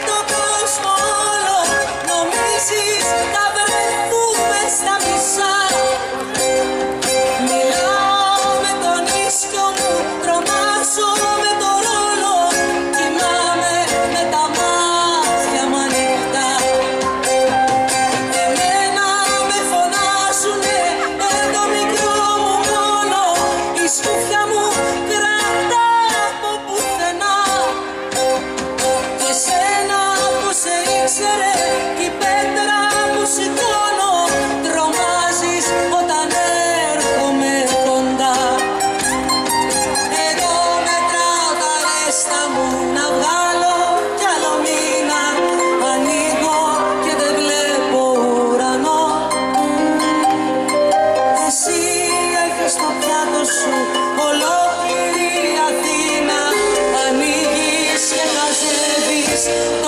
또 yourself